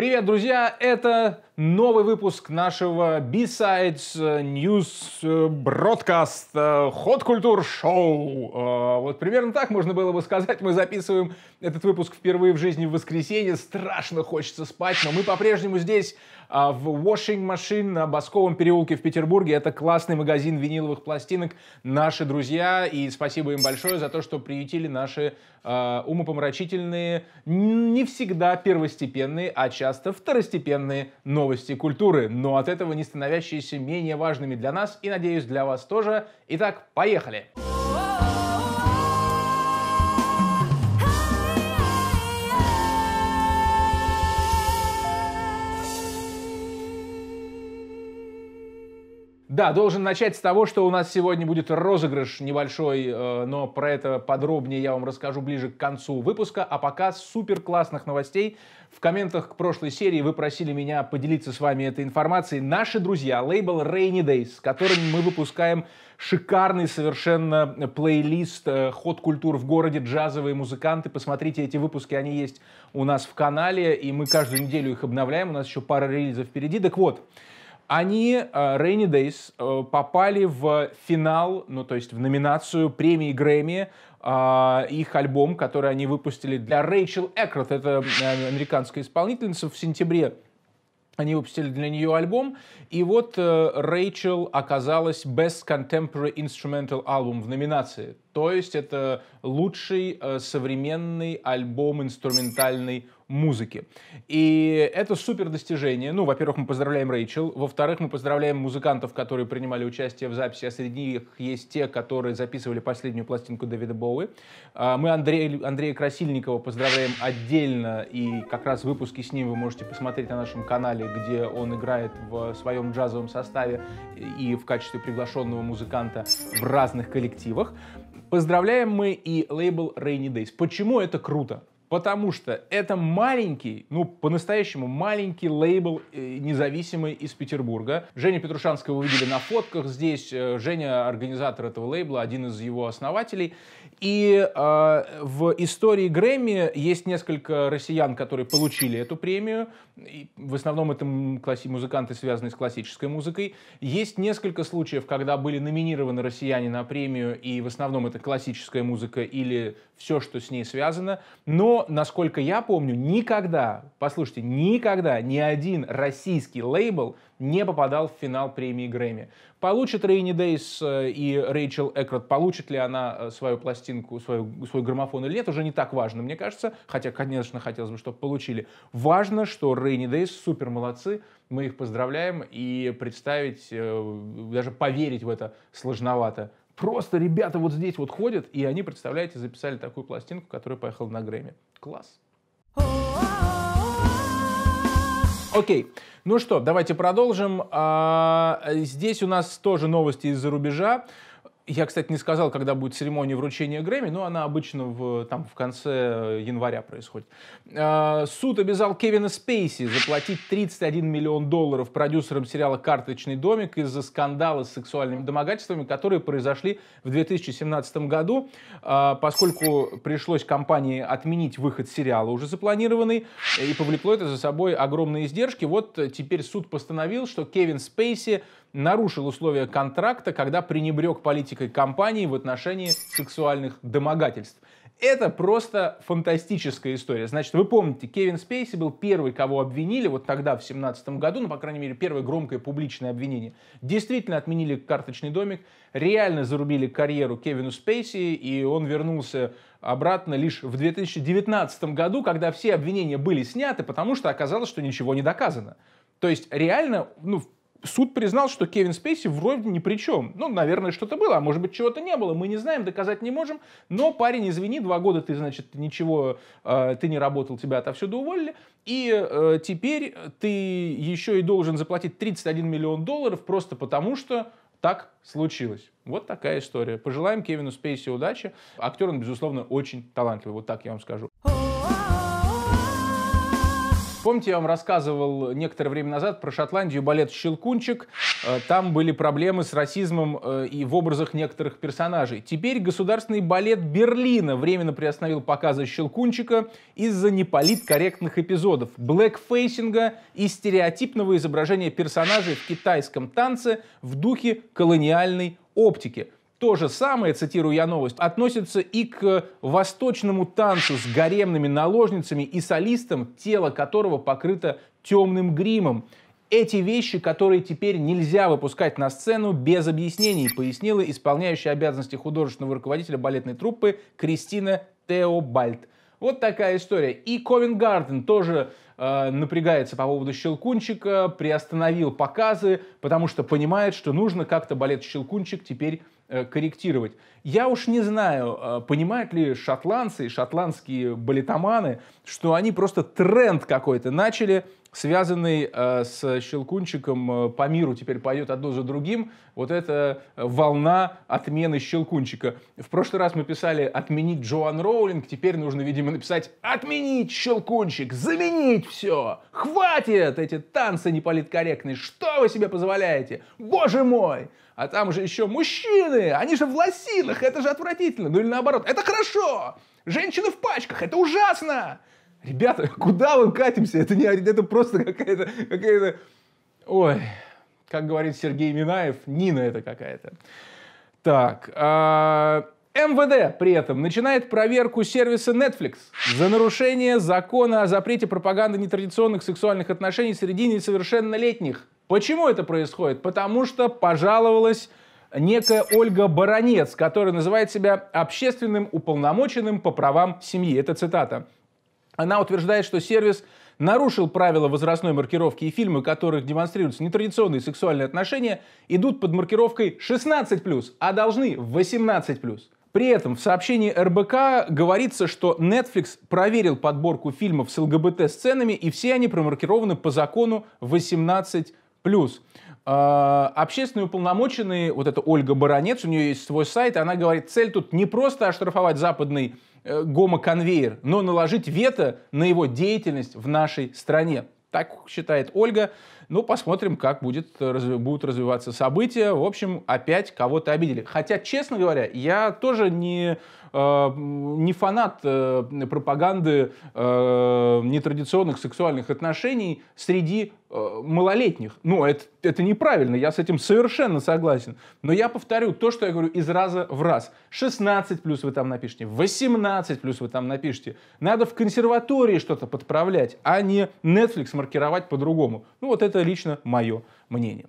Привет, друзья! Это новый выпуск нашего B-Sides News Broadcast Hot Культур Шоу. Вот примерно так можно было бы сказать. Мы записываем этот выпуск впервые в жизни в воскресенье. Страшно хочется спать, но мы по-прежнему здесь в Washing Machine на Басковом переулке в Петербурге. Это классный магазин виниловых пластинок. Наши друзья. И спасибо им большое за то, что приютили наши э, умопомрачительные, не всегда первостепенные, а часто второстепенные новости культуры. Но от этого не становящиеся менее важными для нас и, надеюсь, для вас тоже. Итак, поехали! Поехали! Да, должен начать с того, что у нас сегодня будет розыгрыш небольшой, э, но про это подробнее я вам расскажу ближе к концу выпуска. А пока супер классных новостей. В комментах к прошлой серии вы просили меня поделиться с вами этой информацией. Наши друзья, лейбл Rainy Days, с которым мы выпускаем шикарный совершенно плейлист э, ход культур в городе, джазовые музыканты. Посмотрите, эти выпуски, они есть у нас в канале, и мы каждую неделю их обновляем. У нас еще пара релизов впереди. Так вот, они, э, Rainy Days, э, попали в финал, ну то есть в номинацию премии Грэмми, э, их альбом, который они выпустили для Рэйчел Экрот, это американская исполнительница, в сентябре они выпустили для нее альбом, и вот Рэйчел оказалась Best Contemporary Instrumental Album в номинации. То есть это лучший современный альбом инструментальный музыки. И это супер достижение. Ну, во-первых, мы поздравляем Рэйчел. Во-вторых, мы поздравляем музыкантов, которые принимали участие в записи. А среди них есть те, которые записывали последнюю пластинку Дэвида Боуи. А, мы Андрей, Андрея Красильникова поздравляем отдельно. И как раз выпуски с ним вы можете посмотреть на нашем канале, где он играет в своем джазовом составе и в качестве приглашенного музыканта в разных коллективах. Поздравляем мы и лейбл Rainy Days. Почему это круто? Потому что это маленький, ну, по-настоящему маленький лейбл э, независимый из Петербурга. Женя Петрушанского вы видели на фотках здесь. Э, Женя организатор этого лейбла, один из его основателей. И э, в истории Грэмми есть несколько россиян, которые получили эту премию. И в основном это класси- музыканты, связанные с классической музыкой. Есть несколько случаев, когда были номинированы россияне на премию, и в основном это классическая музыка или все, что с ней связано. Но, насколько я помню, никогда, послушайте, никогда ни один российский лейбл не попадал в финал премии Грэмми. Получит Рейни Дейс э, и Рэйчел Экрот, получит ли она э, свою пластинку, свою, свой граммофон или нет, уже не так важно, мне кажется. Хотя, конечно, хотелось бы, чтобы получили. Важно, что Рейни Дейс супер молодцы, мы их поздравляем, и представить, э, даже поверить в это сложновато. Просто ребята вот здесь вот ходят, и они, представляете, записали такую пластинку, которая поехала на Грэмми. Класс. Окей. Ну что, давайте продолжим. А, здесь у нас тоже новости из-за рубежа. Я, кстати, не сказал, когда будет церемония вручения Грэмми, но она обычно в, там, в конце января происходит. А, суд обязал Кевина Спейси заплатить 31 миллион долларов продюсерам сериала «Карточный домик» из-за скандала с сексуальными домогательствами, которые произошли в 2017 году, а, поскольку пришлось компании отменить выход сериала уже запланированный, и повлекло это за собой огромные издержки. Вот теперь суд постановил, что Кевин Спейси нарушил условия контракта, когда пренебрег политикой компании в отношении сексуальных домогательств. Это просто фантастическая история. Значит, вы помните, Кевин Спейси был первый, кого обвинили, вот тогда, в 2017 году, ну, по крайней мере, первое громкое публичное обвинение. Действительно отменили карточный домик, реально зарубили карьеру Кевину Спейси, и он вернулся обратно лишь в 2019 году, когда все обвинения были сняты, потому что оказалось, что ничего не доказано. То есть реально, ну, суд признал, что Кевин Спейси вроде ни при чем. Ну, наверное, что-то было, а может быть, чего-то не было. Мы не знаем, доказать не можем. Но, парень, извини, два года ты, значит, ничего, э, ты не работал, тебя отовсюду уволили. И э, теперь ты еще и должен заплатить 31 миллион долларов просто потому, что так случилось. Вот такая история. Пожелаем Кевину Спейси удачи. Актер он, безусловно, очень талантливый. Вот так я вам скажу. Помните, я вам рассказывал некоторое время назад про Шотландию балет «Щелкунчик». Э, там были проблемы с расизмом э, и в образах некоторых персонажей. Теперь государственный балет Берлина временно приостановил показы «Щелкунчика» из-за неполиткорректных эпизодов, блэкфейсинга и стереотипного изображения персонажей в китайском танце в духе колониальной оптики – то же самое, цитирую я новость, относится и к восточному танцу с гаремными наложницами и солистом, тело которого покрыто темным гримом. Эти вещи, которые теперь нельзя выпускать на сцену без объяснений, пояснила исполняющая обязанности художественного руководителя балетной труппы Кристина Теобальд. Вот такая история. И Ковен Гарден тоже э, напрягается по поводу Щелкунчика, приостановил показы, потому что понимает, что нужно как-то балет Щелкунчик теперь корректировать. Я уж не знаю, э, понимают ли шотландцы и шотландские балетоманы, что они просто тренд какой-то начали, связанный э, с Щелкунчиком по миру, теперь пойдет одно за другим. Вот эта волна отмены Щелкунчика. В прошлый раз мы писали «отменить Джоан Роулинг», теперь нужно, видимо, написать «отменить Щелкунчик», «заменить все», «хватит эти танцы неполиткорректные, что вы себе позволяете, боже мой!» А там же еще мужчины, они же в лосинах, это же отвратительно. Ну или наоборот, это хорошо, женщины в пачках, это ужасно. Ребята, куда мы катимся? Это, не, это просто какая-то, какая-то... Ой, как говорит Сергей Минаев, Нина это какая-то. Так, а... МВД при этом начинает проверку сервиса Netflix за нарушение закона о запрете пропаганды нетрадиционных сексуальных отношений среди несовершеннолетних. Почему это происходит? Потому что пожаловалась некая Ольга Баранец, которая называет себя общественным уполномоченным по правам семьи. Это цитата. Она утверждает, что сервис нарушил правила возрастной маркировки и фильмы, которых демонстрируются нетрадиционные сексуальные отношения, идут под маркировкой 16+, а должны 18+. При этом в сообщении РБК говорится, что Netflix проверил подборку фильмов с ЛГБТ-сценами, и все они промаркированы по закону 18 Плюс а, общественный уполномоченный, вот эта Ольга Баранец, у нее есть свой сайт, она говорит, цель тут не просто оштрафовать западный э, гомоконвейер, но наложить вето на его деятельность в нашей стране. Так считает Ольга. Ну, посмотрим, как будет, будут развиваться события. В общем, опять кого-то обидели. Хотя, честно говоря, я тоже не Э, не фанат э, пропаганды э, нетрадиционных сексуальных отношений среди малолетних. Ну, это, это неправильно, я с этим совершенно согласен. Но я повторю то, что я говорю из раза в раз. 16 плюс вы там напишите, 18 плюс вы там напишите. Надо в консерватории что-то подправлять, а не Netflix маркировать по-другому. Ну, вот это лично мое мнение.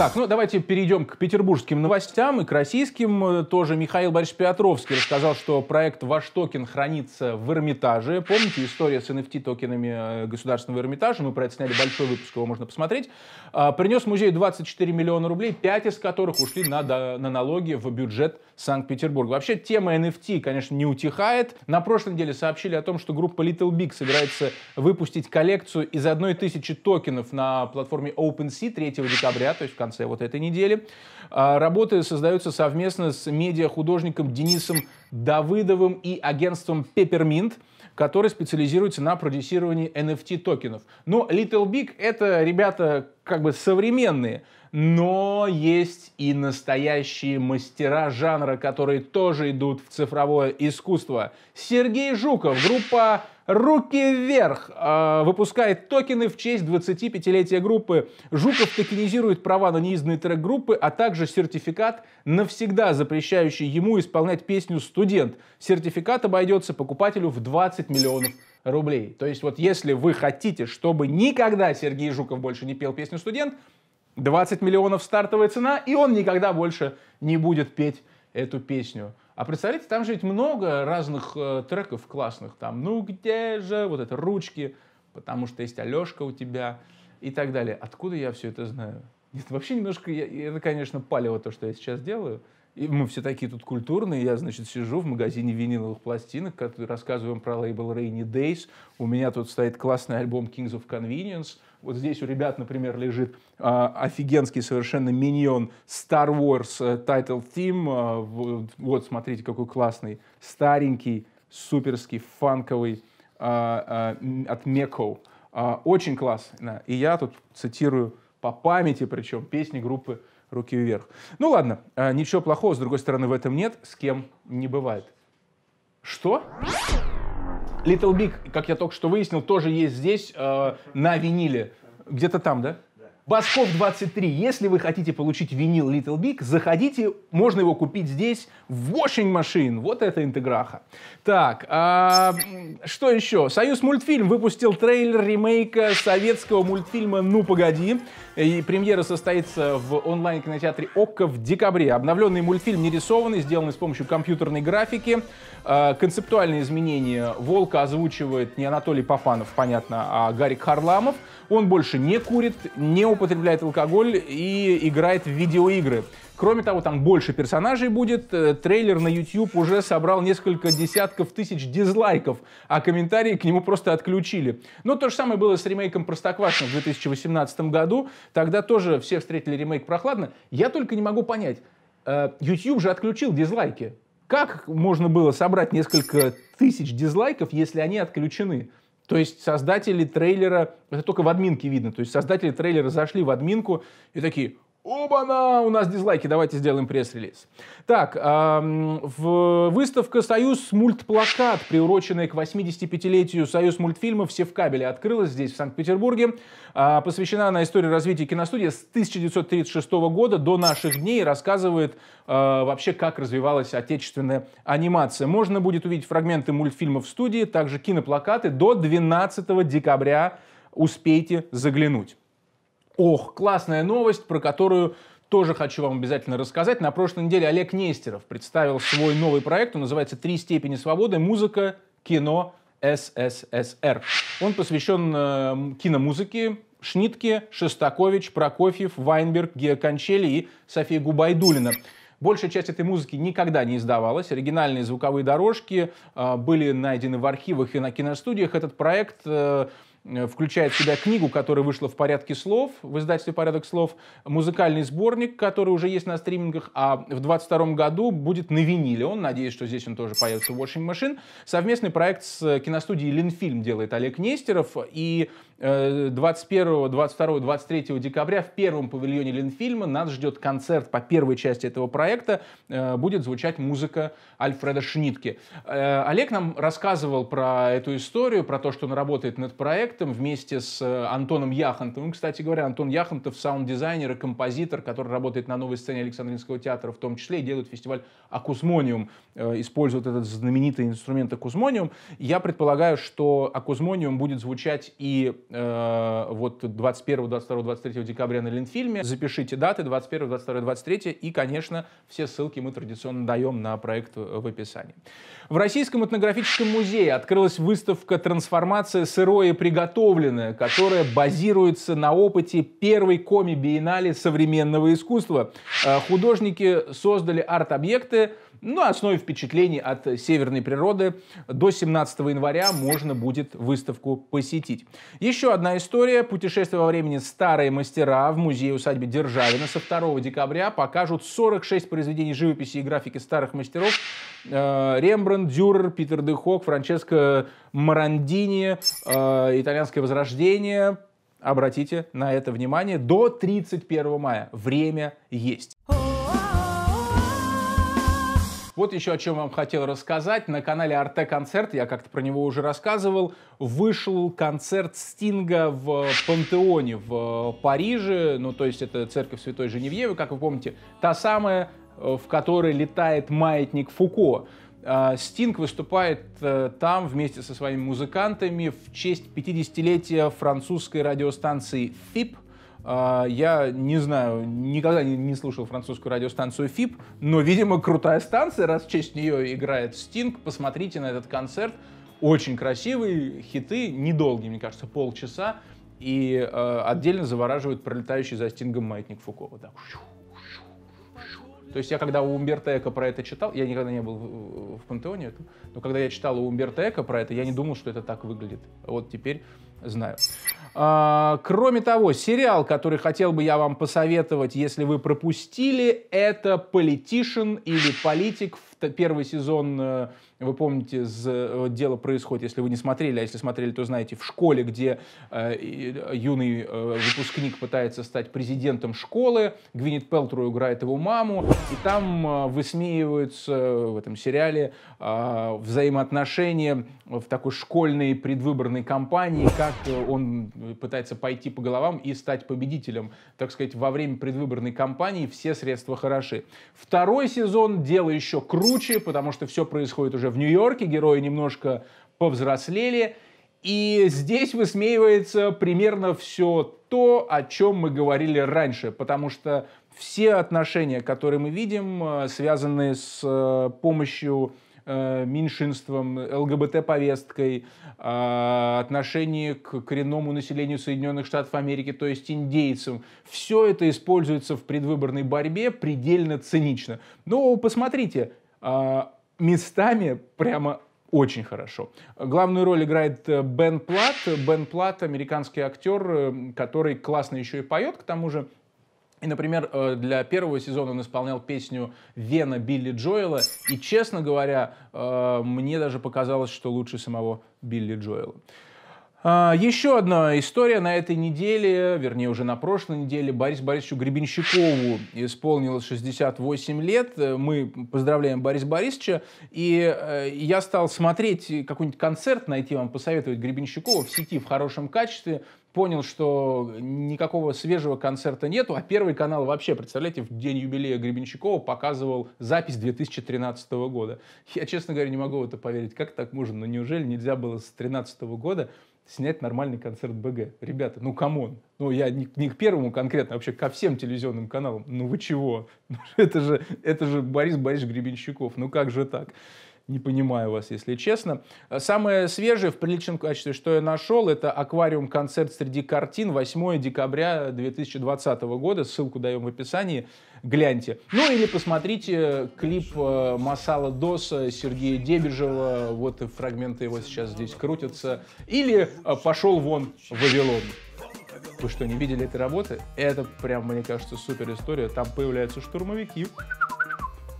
Так, ну давайте перейдем к петербургским новостям и к российским. Тоже Михаил Борисович Петровский рассказал, что проект «Ваш токен» хранится в Эрмитаже. Помните история с NFT-токенами э, государственного Эрмитажа? Мы про это сняли большой выпуск, его можно посмотреть. А, принес музей 24 миллиона рублей, 5 из которых ушли на, на налоги в бюджет Санкт-Петербурга. Вообще тема NFT, конечно, не утихает. На прошлой неделе сообщили о том, что группа Little Big собирается выпустить коллекцию из одной тысячи токенов на платформе OpenSea 3 декабря, то есть в конце конце вот этой недели. А, работы создаются совместно с медиа-художником Денисом Давыдовым и агентством Peppermint который специализируется на продюсировании NFT-токенов. Но Little Big — это ребята как бы современные, но есть и настоящие мастера жанра, которые тоже идут в цифровое искусство. Сергей Жуков, группа Руки вверх! А, выпускает токены в честь 25-летия группы. Жуков токенизирует права на неизданный трек группы, а также сертификат, навсегда запрещающий ему исполнять песню «Студент». Сертификат обойдется покупателю в 20 миллионов рублей. То есть вот если вы хотите, чтобы никогда Сергей Жуков больше не пел песню «Студент», 20 миллионов стартовая цена, и он никогда больше не будет петь эту песню. А представляете, там же ведь много разных э, треков классных. Там «Ну где же?» Вот это «Ручки», потому что есть Алешка у тебя и так далее. Откуда я все это знаю? Это вообще немножко, я, это, конечно, палево то, что я сейчас делаю. И мы все такие тут культурные. Я, значит, сижу в магазине виниловых пластинок, рассказываем про лейбл Rainy Days. У меня тут стоит классный альбом Kings of Convenience. Вот здесь у ребят, например, лежит а, офигенский совершенно миньон Star Wars э, Title Theme. А, вот, смотрите, какой классный, старенький, суперский, фанковый а, а, от Меко. А, очень классно. И я тут цитирую по памяти, причем песни группы «Руки вверх». Ну ладно, а, ничего плохого, с другой стороны, в этом нет, с кем не бывает. Что? Little Big, как я только что выяснил, тоже есть здесь э, на виниле. Где-то там, да? Басков 23. Если вы хотите получить винил Little Big, заходите, можно его купить здесь, в Washing Machine. Вот это интеграха. Так, а, что еще? Союз мультфильм выпустил трейлер ремейка советского мультфильма «Ну, погоди». И премьера состоится в онлайн-кинотеатре ОККО в декабре. Обновленный мультфильм не рисованный, сделанный с помощью компьютерной графики. А, концептуальные изменения Волка озвучивает не Анатолий Папанов, понятно, а Гарик Харламов. Он больше не курит, не употребляет алкоголь и играет в видеоигры. Кроме того, там больше персонажей будет. Э, трейлер на YouTube уже собрал несколько десятков тысяч дизлайков, а комментарии к нему просто отключили. Но то же самое было с ремейком «Простоквашино» в 2018 году. Тогда тоже все встретили ремейк прохладно. Я только не могу понять, э, YouTube же отключил дизлайки. Как можно было собрать несколько тысяч дизлайков, если они отключены? То есть создатели трейлера, это только в админке видно, то есть создатели трейлера зашли в админку и такие, Оба-на! У нас дизлайки, давайте сделаем пресс-релиз. Так, э, в выставка «Союз мультплакат», приуроченная к 85-летию «Союз мультфильмов», все в кабеле открылась здесь, в Санкт-Петербурге. Э, посвящена она истории развития киностудии с 1936 года до наших дней. Рассказывает э, вообще, как развивалась отечественная анимация. Можно будет увидеть фрагменты мультфильмов в студии, также киноплакаты до 12 декабря. Успейте заглянуть. Ох, классная новость, про которую тоже хочу вам обязательно рассказать. На прошлой неделе Олег Нестеров представил свой новый проект. Он называется «Три степени свободы. Музыка, кино, СССР». Он посвящен э, киномузыке, Шнитке, Шестакович, Прокофьев, Вайнберг, Гео и София Губайдулина. Большая часть этой музыки никогда не издавалась. Оригинальные звуковые дорожки э, были найдены в архивах и на киностудиях. Этот проект Э, включает в себя книгу, которая вышла в порядке слов, в издательстве «Порядок слов», музыкальный сборник, который уже есть на стримингах, а в 2022 году будет на виниле. Он, надеюсь, что здесь он тоже появится в Washing Machine. Совместный проект с киностудией «Ленфильм» делает Олег Нестеров, и 21, 22, 23 декабря в первом павильоне Ленфильма нас ждет концерт по первой части этого проекта. Э, будет звучать музыка Альфреда Шнитке. Э, Олег нам рассказывал про эту историю, про то, что он работает над проектом вместе с э, Антоном Яхонтовым. Кстати говоря, Антон Яхонтов саунд-дизайнер и композитор, который работает на новой сцене Александринского театра в том числе и делает фестиваль Акузмониум, использует этот знаменитый инструмент Акузмониум. Я предполагаю, что Акузмониум будет звучать и э, вот 21, 22, 23 декабря на Ленфильме. Запишите даты 21, 22, 23 и, конечно, все ссылки мы традиционно даем на проект в описании. В Российском этнографическом музее открылась выставка «Трансформация сырое приготовленное», которая базируется на опыте первой коми-биеннале современного искусства. Э, художники создали арт-объекты, на основе впечатлений от северной природы до 17 января можно будет выставку посетить. Еще одна история. Путешествие во времени «Старые мастера» в музее-усадьбе Державина со 2 декабря покажут 46 произведений живописи и графики старых мастеров. Э, Рембрандт, Дюрер, Питер Дехок, Франческо Марандини, э, «Итальянское возрождение». Обратите на это внимание. До 31 мая. Время есть. Вот еще о чем вам хотел рассказать. На канале Арте Концерт, я как-то про него уже рассказывал, вышел концерт Стинга в Пантеоне в Париже. Ну, то есть это церковь Святой Женевьевы, как вы помните. Та самая, в которой летает маятник Фуко. А, Стинг выступает э, там вместе со своими музыкантами в честь 50-летия французской радиостанции FIP – я не знаю, никогда не, слушал французскую радиостанцию FIP, но, видимо, крутая станция, раз в честь нее играет Стинг. Посмотрите на этот концерт. Очень красивый, хиты, недолгие, мне кажется, полчаса. И э, отдельно завораживает пролетающий за Стингом маятник Фуко. Вот так. То есть я когда у Умберто Эко про это читал, я никогда не был в, в Пантеоне, но когда я читал у Умберто Эко про это, я не думал, что это так выглядит. Вот теперь знаю. А, кроме того, сериал, который хотел бы я вам посоветовать, если вы пропустили, это «Politician» или «Политик». Первый сезон э, вы помните, э, дело происходит, если вы не смотрели, а если смотрели, то знаете, в школе, где э, юный э, выпускник пытается стать президентом школы, Гвинет Пелтру играет его маму, и там э, высмеиваются в этом сериале э, взаимоотношения в такой школьной предвыборной кампании, как он пытается пойти по головам и стать победителем. Так сказать, во время предвыборной кампании все средства хороши. Второй сезон дело еще круче, потому что все происходит уже в Нью-Йорке, герои немножко повзрослели, и здесь высмеивается примерно все то, о чем мы говорили раньше, потому что все отношения, которые мы видим, э, связанные с э, помощью э, меньшинством, ЛГБТ-повесткой, отношение к коренному населению Соединенных Штатов Америки, то есть индейцам. Все это используется в предвыборной борьбе предельно цинично. Но посмотрите, местами прямо очень хорошо. Главную роль играет э, Бен Плат. Бен Плат, американский актер, э, который классно еще и поет, к тому же. И, например, э, для первого сезона он исполнял песню «Вена» Билли Джоэла. И, честно говоря, мне даже показалось, что лучше самого Билли Джоэла. А, еще одна история на этой неделе, вернее уже на прошлой неделе, Борису Борисовичу Гребенщикову исполнилось 68 лет. Мы поздравляем Бориса Борисовича. И э, я стал смотреть какой-нибудь концерт, найти вам, посоветовать Гребенщикова в сети в хорошем качестве. Понял, что никакого свежего концерта нету, а Первый канал вообще, представляете, в день юбилея Гребенщикова показывал запись 2013 года. Я, честно говоря, не могу в это поверить. Как так можно? Ну неужели нельзя было с 2013 года снять нормальный концерт БГ. Ребята, ну come on. Ну я не, не к первому конкретно, а вообще ко всем телевизионным каналам. Ну вы чего? Это же, это же Борис Борисович Гребенщиков. Ну как же так? Не понимаю вас, если честно. Самое свежее в приличном качестве, что я нашел, это аквариум-концерт среди картин 8 декабря 2020 года. Ссылку даем в описании. Гляньте. Ну или посмотрите клип э, Масала Доса Сергея Дебежева. Вот фрагменты его сейчас здесь крутятся. Или э, «Пошел вон Вавилон». Вы что, не видели этой работы? Это прям, мне кажется, супер история. Там появляются штурмовики.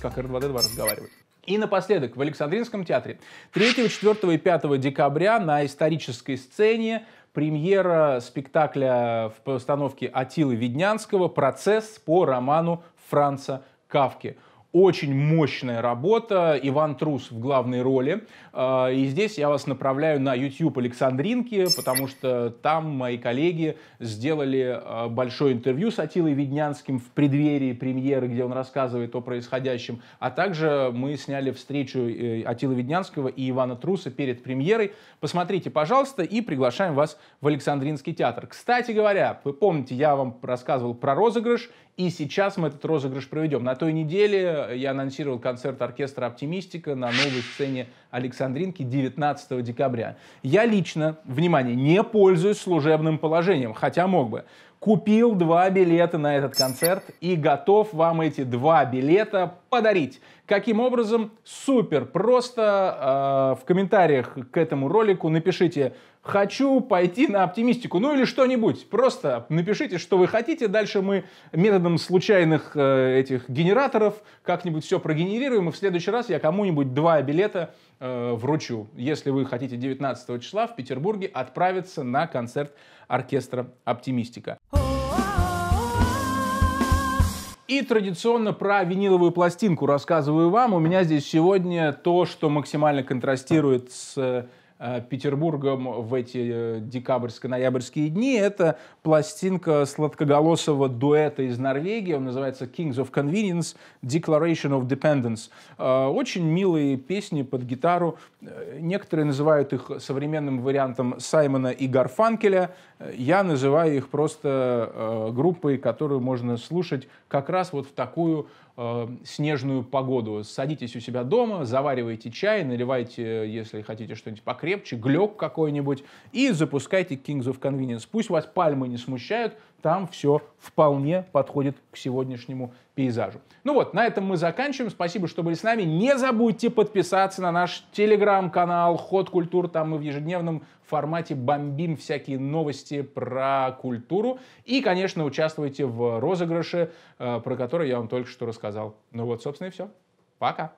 Как R2D2 разговаривают. И напоследок, в Александринском театре 3, 4 и 5 декабря на исторической сцене премьера спектакля в постановке Атилы Виднянского «Процесс по роману Франца Кавки». Очень мощная работа, Иван Трус в главной роли. А, и здесь я вас направляю на YouTube Александринки, потому что там мои коллеги сделали а, большое интервью с Атилой Виднянским в преддверии премьеры, где он рассказывает о происходящем. А также мы сняли встречу э, Атилы Виднянского и Ивана Труса перед премьерой. Посмотрите, пожалуйста, и приглашаем вас в Александринский театр. Кстати говоря, вы помните, я вам рассказывал про розыгрыш, и сейчас мы этот розыгрыш проведем. На той неделе я анонсировал концерт оркестра «Оптимистика» на новой сцене Александринки 19 декабря. Я лично, внимание, не пользуюсь служебным положением, хотя мог бы. Купил два билета на этот концерт и готов вам эти два билета подарить. Каким образом? Супер! Просто э, в комментариях к этому ролику напишите «Хочу пойти на оптимистику», ну или что-нибудь. Просто напишите, что вы хотите. Дальше мы методом случайных э, этих генераторов как-нибудь все прогенерируем. И в следующий раз я кому-нибудь два билета э, вручу. Если вы хотите 19 числа в Петербурге отправиться на концерт оркестра «Оптимистика». И традиционно про виниловую пластинку рассказываю вам. У меня здесь сегодня то, что максимально контрастирует с Э, Петербургом в эти э, декабрьско-ноябрьские дни. Это пластинка сладкоголосого дуэта из Норвегии. Он называется Kings of Convenience, Declaration of Dependence. Э, очень милые песни под гитару. Некоторые называют их современным вариантом Саймона и Гарфанкеля. Я называю их просто группой, которую можно слушать как раз вот в такую э, снежную погоду. Садитесь у себя дома, заваривайте чай, наливайте, если хотите что-нибудь покрепче, глек какой-нибудь и запускайте Kings of Convenience. Пусть вас пальмы не смущают, там все вполне подходит к сегодняшнему пейзажу. Ну вот, на этом мы заканчиваем. Спасибо, что были с нами. Не забудьте подписаться на наш телеграм-канал Ход Культур. Там мы в ежедневном формате бомбим всякие новости про культуру. И, конечно, участвуйте в розыгрыше, э, про который я вам только что рассказал. Ну вот, собственно, и все. Пока.